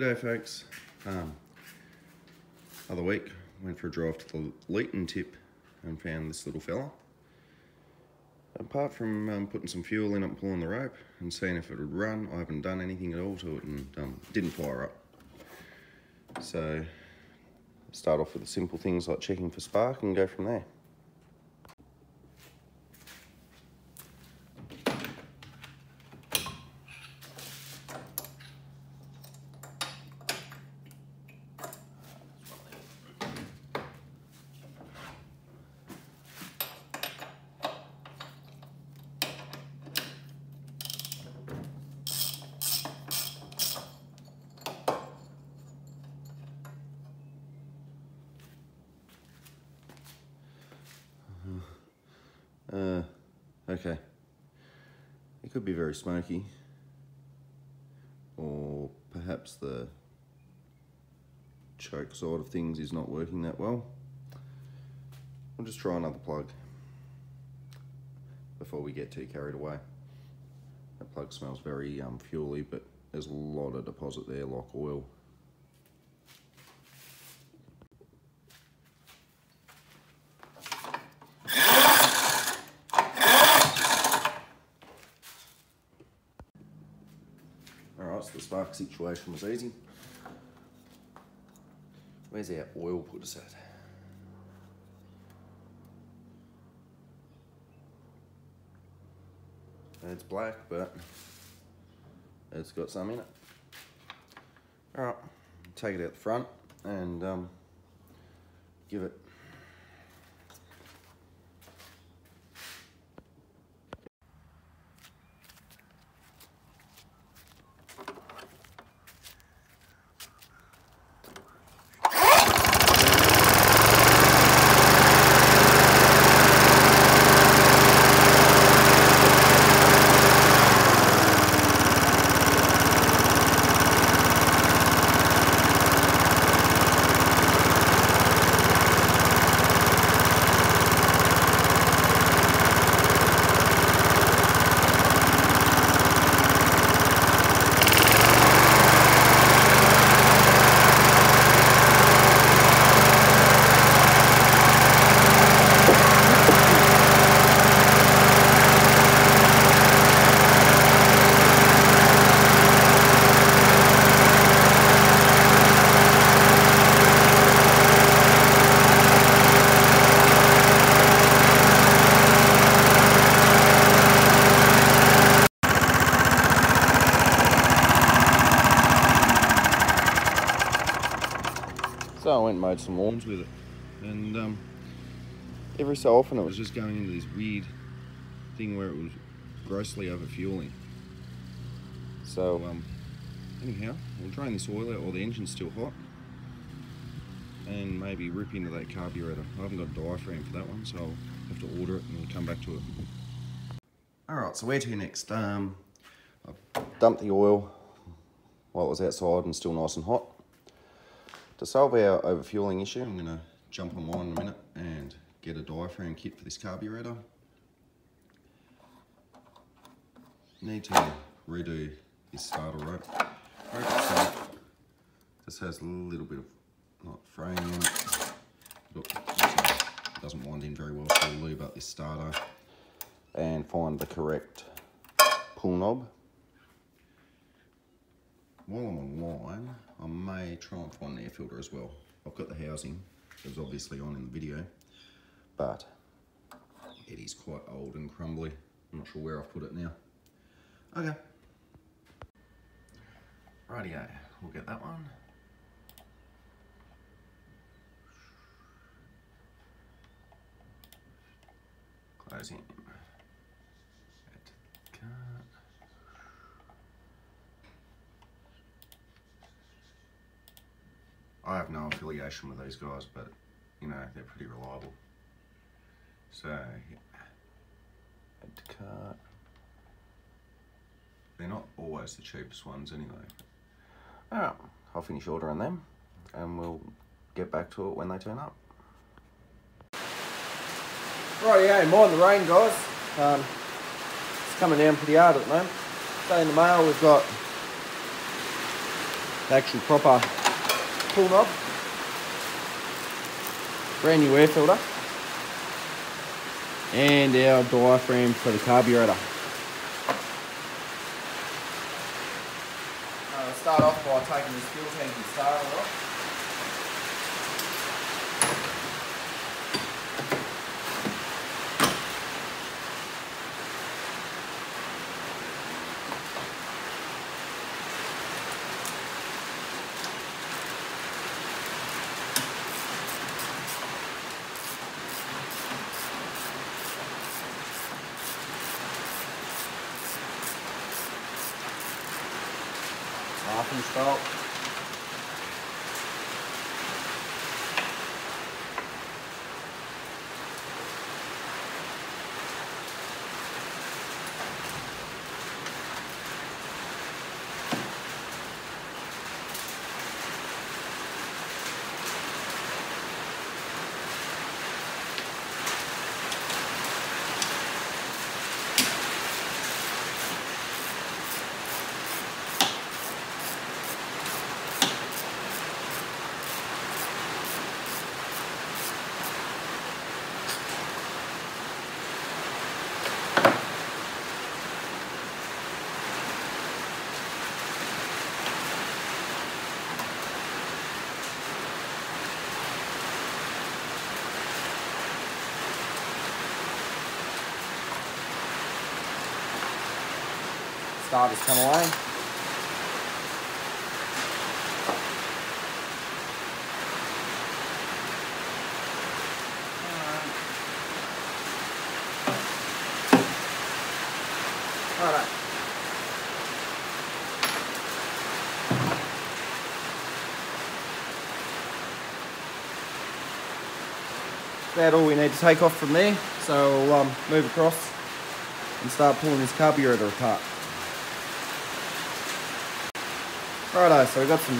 G'day folks. Um, other week, went for a drive to the Leeton tip and found this little fella. Apart from um, putting some fuel in it and pulling the rope and seeing if it would run, I haven't done anything at all to it and um, didn't fire up. So, start off with the simple things like checking for spark and go from there. Uh, okay. It Or perhaps the choke side of things is not working that well. We'll just try another plug before we get too carried away. That plug smells very um, fuely, but there's a lot of deposit there like oil. Alright, so the spark situation was easy. Where's our oil put us at? It's black, but it's got some in it. Alright, take it out the front and um, give it So I went and mowed some lawns with it. And um, every so often it was just going into this weird thing where it was grossly over fueling. So um, anyhow, we'll drain this oil out while the engine's still hot. And maybe rip into that carburetor. I haven't got a diaphragm for that one, so I'll have to order it and we'll come back to it. Alright, so where to next? Um, I dumped the oil while it was outside and still nice and hot. To solve our overfueling issue, I'm going to jump on online in a minute and get a diaphragm kit for this carburetor. Need to redo this starter rope. Rope itself just has a little bit of like fraying in it. It doesn't wind in very well, so we'll lube up this starter and find the correct pull knob. While I'm online, I may try and find an air filter as well. I've got the housing, it was obviously on in the video, but it is quite old and crumbly. I'm not sure where I've put it now. Okay. Rightio, we'll get that one. Close in. Add to the cart. I have no affiliation with these guys, but you know, they're pretty reliable. So, yeah. add to cart. They're not always the cheapest ones anyway. Alright, I'll finish ordering them and we'll get back to it when they turn up. Right, yeah, mind the rain, guys. Um, it's coming down pretty hard at the moment. So in the mail, we've got the actual proper pull knob. Brand new air filter. And our diaphragm for the carburetor. Uh, start off by taking this fuel tank and starter off. Half installed. Starters come away. Alright. About all we need to take off from there. So we'll um, move across and start pulling this carburetor apart. Righto, so we've got some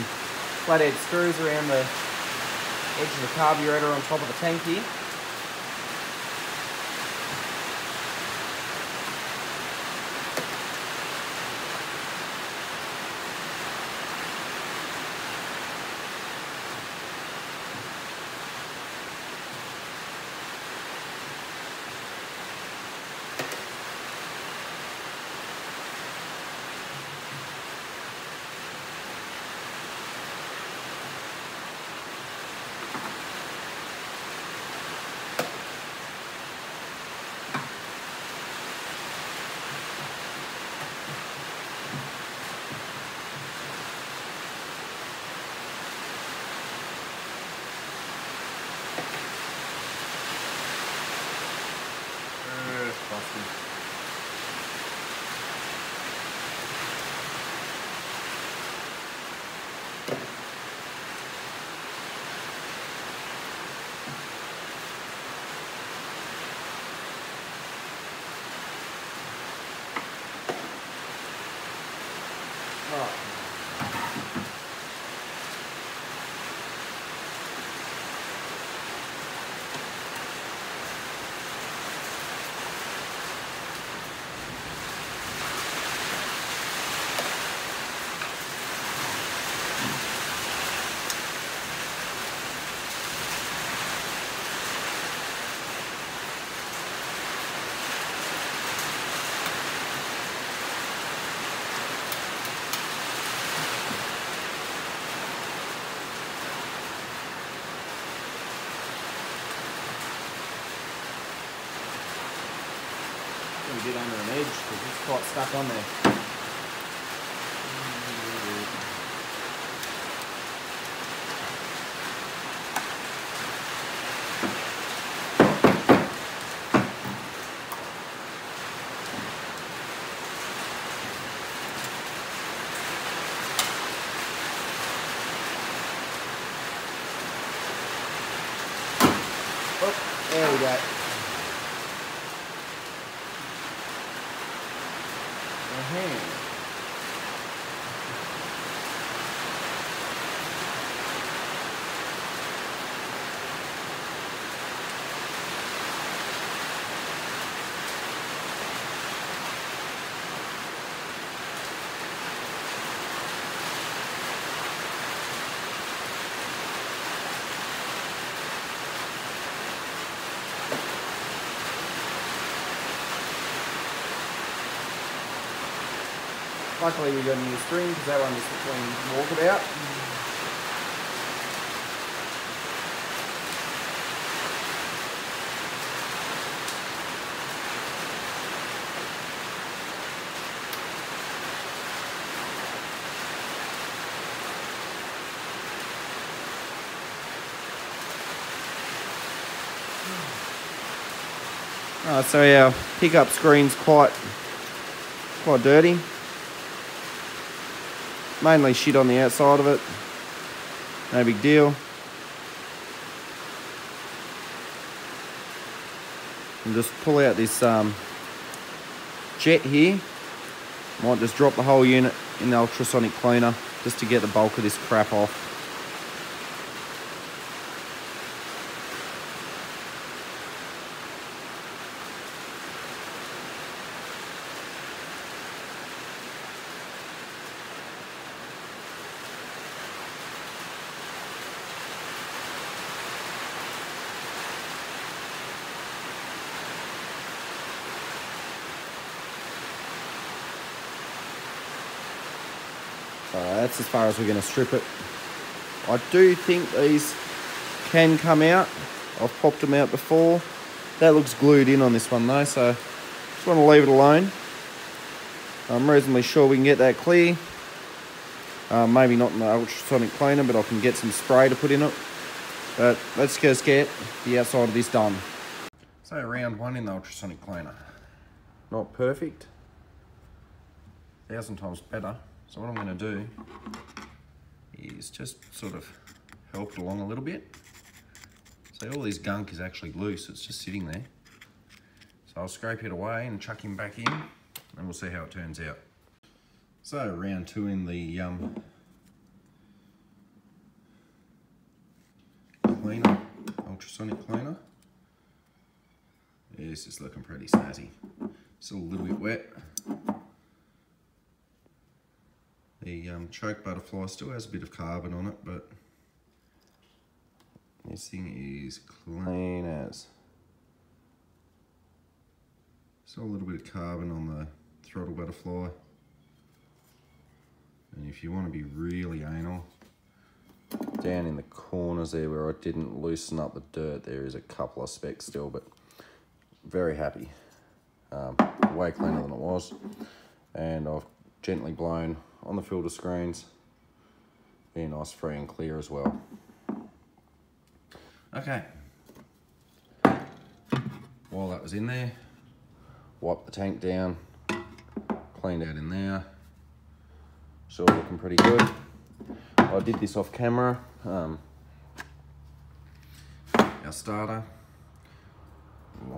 flathead screws around the edge of the carburetor on top of the tank here. Get under an edge because it's quite stuck on there. Oh, there we go. Uh-huh. Luckily we got a new spring because that one just between walkabout. Uh, so our pickup screen's quite quite dirty. Mainly shit on the outside of it. No big deal. And just pull out this um, jet here. Might just drop the whole unit in the ultrasonic cleaner just to get the bulk of this crap off. So that's as far as we're going to strip it. I do think these can come out. I've popped them out before. That looks glued in on this one though, so just want to leave it alone. I'm reasonably sure we can get that clear. Uh, maybe not in the ultrasonic cleaner, but I can get some spray to put in it. But let's just get the outside of this done. So round one in the ultrasonic cleaner. Not perfect. A Thousand times better. So what I'm going to do is just sort of help it along a little bit. So all this gunk is actually loose, it's just sitting there. So I'll scrape it away and chuck him back in and we'll see how it turns out. So round two in the um, cleaner, ultrasonic cleaner. This is looking pretty snazzy. Still a little bit wet. The um, choke butterfly still has a bit of carbon on it, but this thing is clean as. Still a little bit of carbon on the throttle butterfly. And if you want to be really anal, down in the corners there where I didn't loosen up the dirt, there is a couple of specks still, but very happy. Um, way cleaner than it was. And I've gently blown on the filter screens. Be nice, free and clear as well. Okay. While that was in there, wiped the tank down, cleaned out in there. Still looking pretty good. I did this off camera. Um, our starter.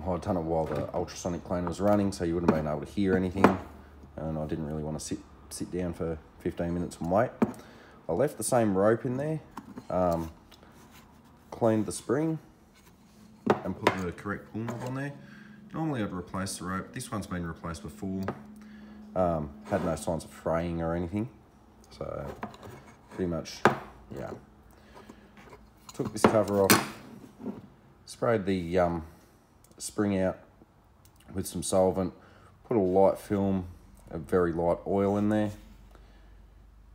I'd done it while the ultrasonic cleaner was running, so you wouldn't have been able to hear anything. And I didn't really want to sit sit down for 15 minutes and wait. I left the same rope in there, um, cleaned the spring, and put the correct pull knob on there. Normally I'd replace the rope. This one's been replaced before. Um, had no signs of fraying or anything. So pretty much, yeah. Took this cover off, sprayed the um, spring out with some solvent, put a light film a very light oil in there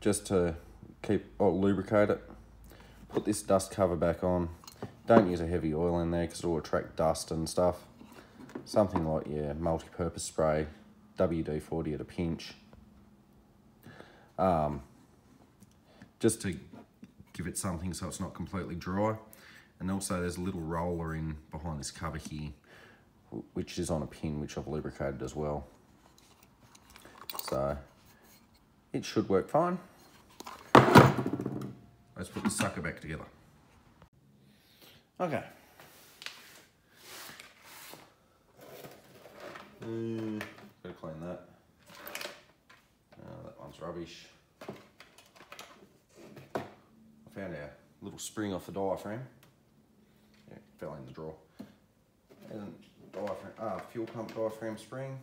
just to keep or lubricate it. Put this dust cover back on. Don't use a heavy oil in there because it'll attract dust and stuff. Something like, yeah, multi-purpose spray, WD-40 at a pinch. Um, just to give it something so it's not completely dry. And also there's a little roller in behind this cover here, which is on a pin, which I've lubricated as well. So it should work fine. Let's put the sucker back together. Okay. Mm, gotta clean that. Uh, that one's rubbish. I found our little spring off the diaphragm. Yeah, fell in the drawer. And diaphragm, ah, fuel pump diaphragm spring.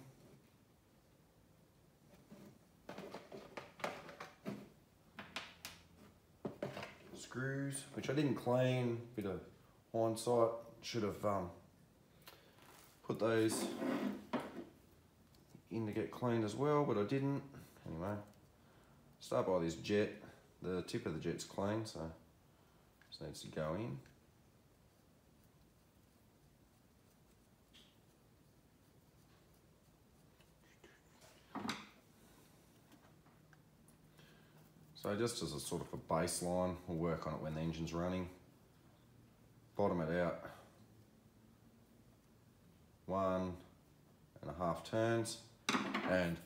Screws, which I didn't clean, bit of hindsight, should have um, put those in to get cleaned as well, but I didn't. Anyway, Start by this jet. The tip of the jet's clean, so just needs to go in. So just as a sort of a baseline, we'll work on it when the engine's running. Bottom it out. One and a half turns and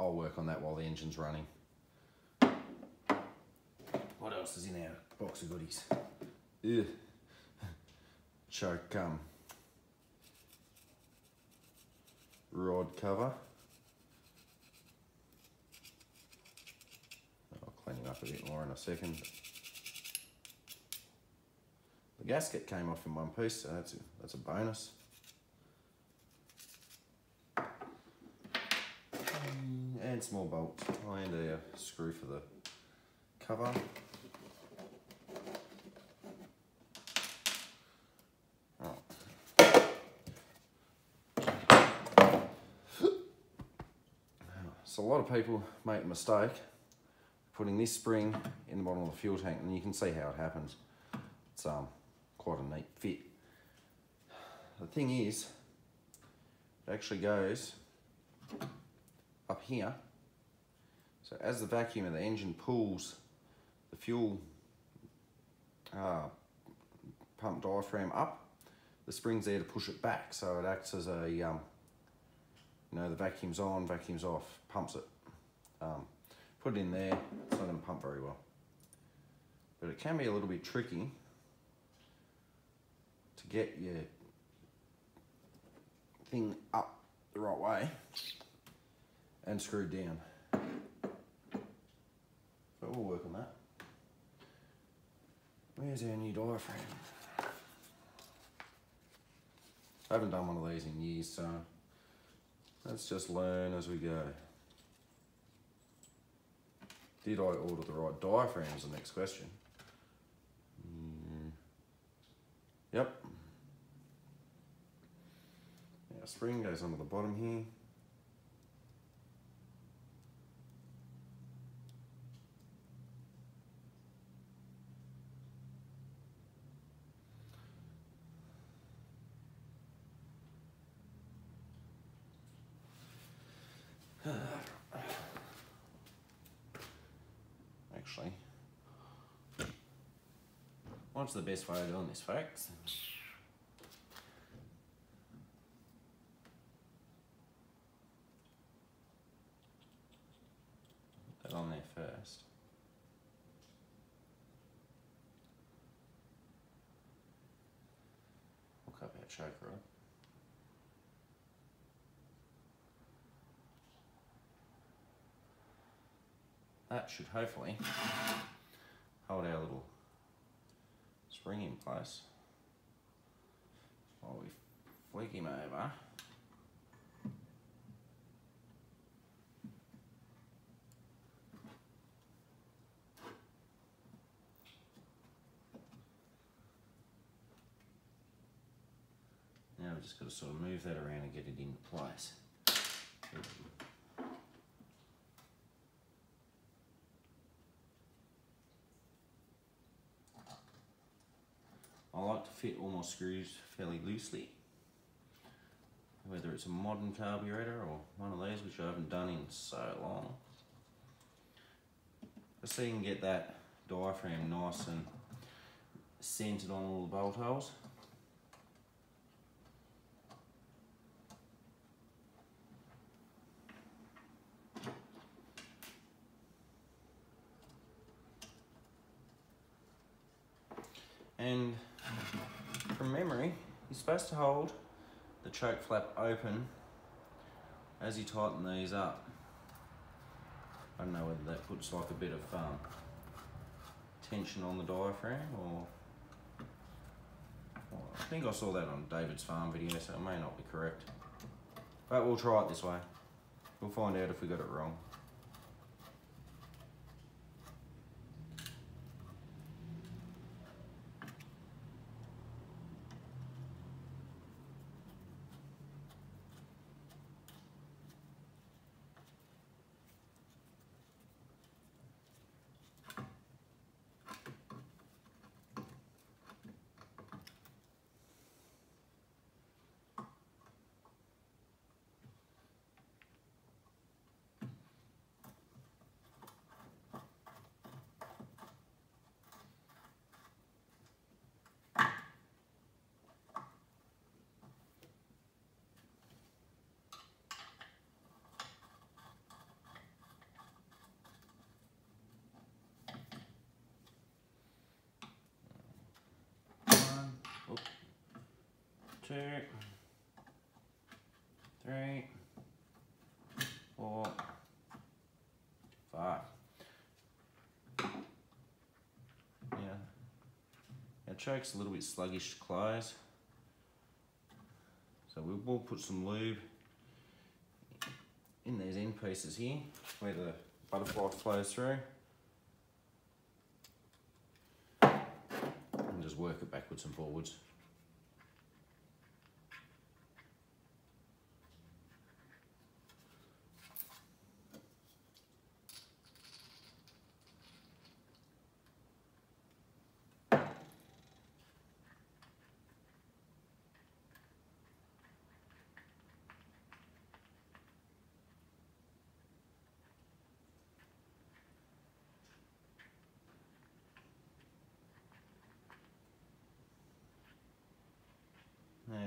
I'll work on that while the engine's running. What else is in our box of goodies? Ugh. Choke um, rod cover. I'll clean it up a bit more in a second. The gasket came off in one piece, so that's a, that's a bonus. Mm, and small bolts and a screw for the cover. So a lot of people make a mistake putting this spring in the bottom of the fuel tank and you can see how it happens. It's um, quite a neat fit. The thing is, it actually goes up here. So as the vacuum of the engine pulls the fuel uh, pump diaphragm up, the spring's there to push it back. So it acts as a, um, you know, the vacuum's on, vacuum's off, pumps it. Um, put it in there, it's not gonna pump very well. But it can be a little bit tricky to get your thing up the right way and screwed down. But we'll work on that. Where's our new diaphragm? I haven't done one of these in years, so let's just learn as we go. Did I order the right diaphragm is the next question. Mm. Yep. Our spring goes under the bottom here. Actually, what's the best way of doing this, folks? That on there first. Up our choke rod. That should hopefully hold our little spring in place while we flick him over. Now we've just got to sort of move that around and get it into place. I like screws fairly loosely. Whether it's a modern carburetor or one of these, which I haven't done in so long. Just so you can get that diaphragm nice and centered on all the bolt holes. And memory, you're supposed to hold the choke flap open as you tighten these up. I don't know whether that puts like a bit of um, tension on the diaphragm or well, I think I saw that on David's farm video, so it may not be correct. But we'll try it this way. We'll find out if we got it wrong. Two, three, four, five. Yeah. Our choke's a little bit sluggish to close. So we will put some lube in these end pieces here where the butterfly flows through. And just work it backwards and forwards.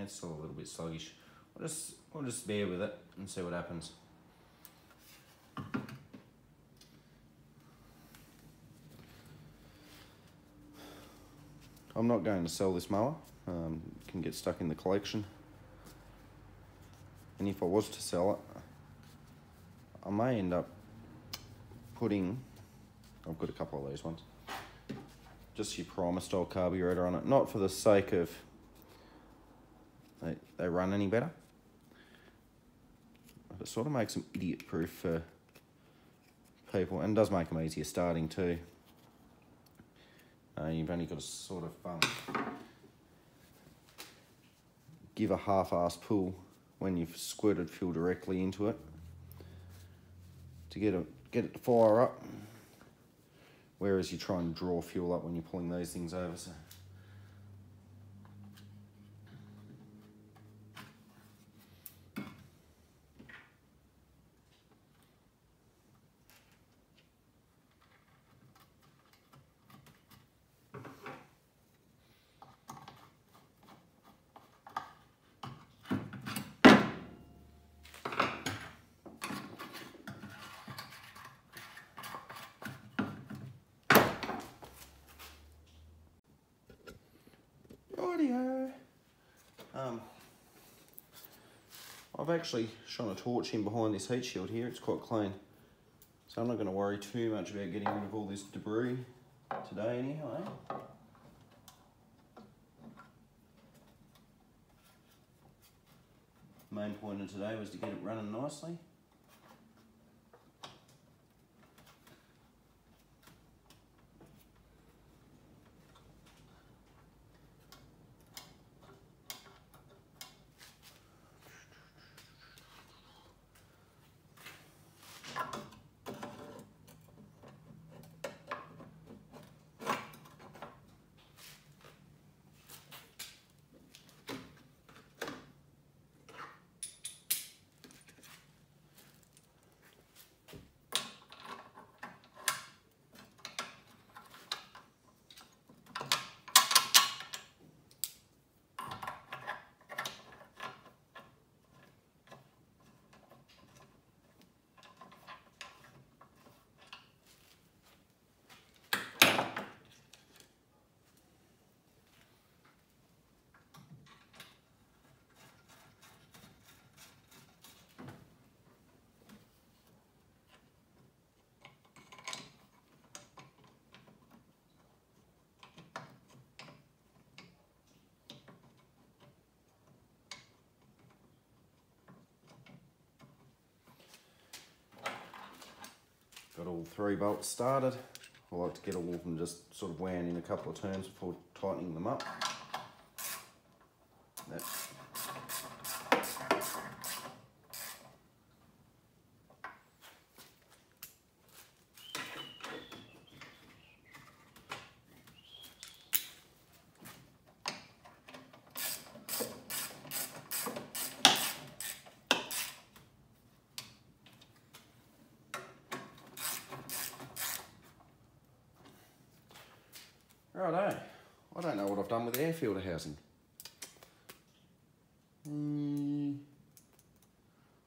It's still a little bit sluggish. We'll just we'll just bear with it and see what happens. I'm not going to sell this mower. Um, can get stuck in the collection. And if I was to sell it, I may end up putting. I've got a couple of these ones. Just your primer style carburetor on it, not for the sake of they, they run any better. But it sort of makes them idiot proof for people and does make them easier starting too. Uh, you've only got to sort of um, give a half-ass pull when you've squirted fuel directly into it to get it get it to fire up. Whereas you try and draw fuel up when you're pulling those things over. So. Rightio. Um, I've actually shone a torch in behind this heat shield here. It's quite clean. So I'm not going to worry too much about getting rid of all this debris today anyhow. Main point of today was to get it running nicely. Three bolts started. I like to get all of them just sort of wound in a couple of turns before tightening them up. That Righto. I don't know what I've air filter housing. Mm,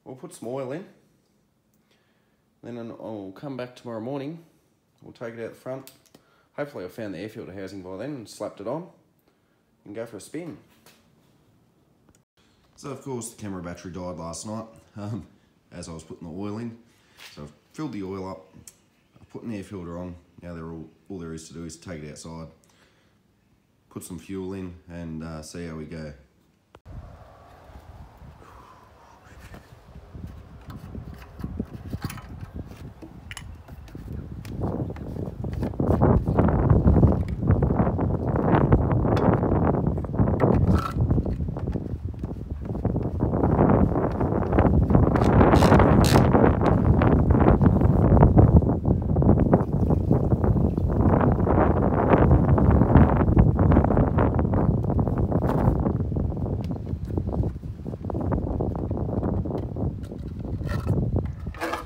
we'll put some oil in. Then I'll come back tomorrow morning. We'll take it out the front. Hopefully I found the air filter housing by then and slapped it on and go for a spin. So of course the camera battery died last night um, as I was putting the oil in. So I've filled the oil up, I've put an air filter on. Now all, all there is to do is take it outside, put some fuel in and uh, see how we go.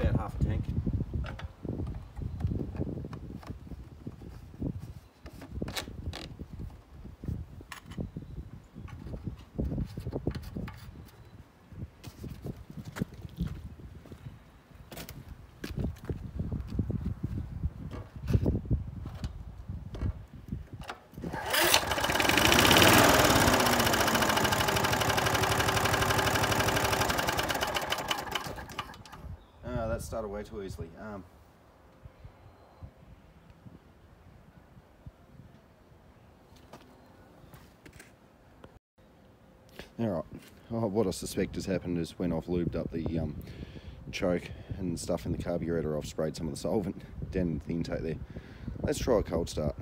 About half a tank. Too easily. Um, All right. Oh, what I suspect has happened is when I've lubed up the um, choke and stuff in the carburetor, I've sprayed some of the solvent down the intake there. Let's try a cold start.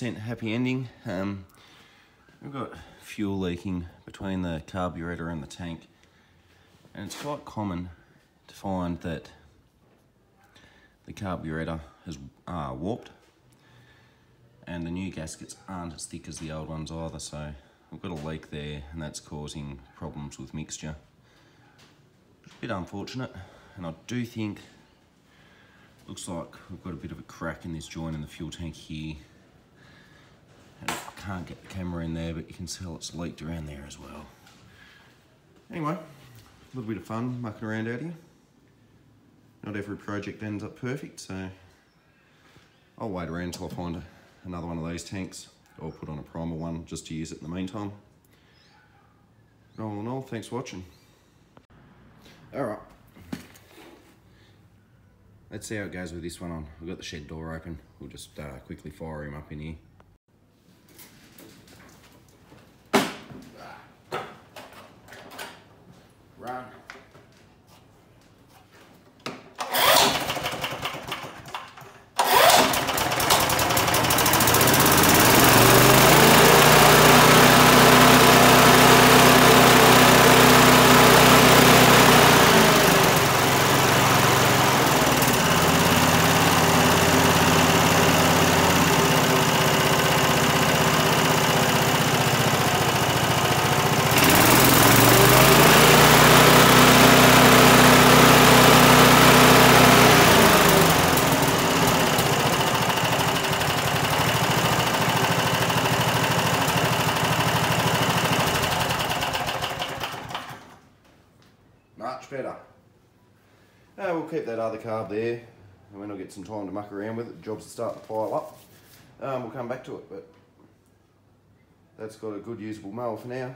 100% happy ending. Um, we've got fuel leaking between the carburetor and the tank. And it's quite common to find that the carburetor has uh, warped and the new gaskets aren't as thick as the old ones either so we've got a leak there and that's causing problems with mixture. A bit unfortunate and I do think looks like we've got a bit of a crack in this joint in the fuel tank here can't get the camera in there but you can tell it's leaked around there as well. Anyway, a little bit of fun mucking around out here. Not every project ends up perfect, so I'll wait around until I find another one of those tanks or put on a primer one just to use it in the meantime. But all in all, thanks for watching. All right. Let's see how it goes with this one on. We've got the shed door open. We'll just uh, quickly fire him up in here. Run. better. Uh, we'll keep that other carb there, and when I some time to muck around with it, jobs are starting to pile up. Um, we'll come back to it, but that's got a good usable mower for now.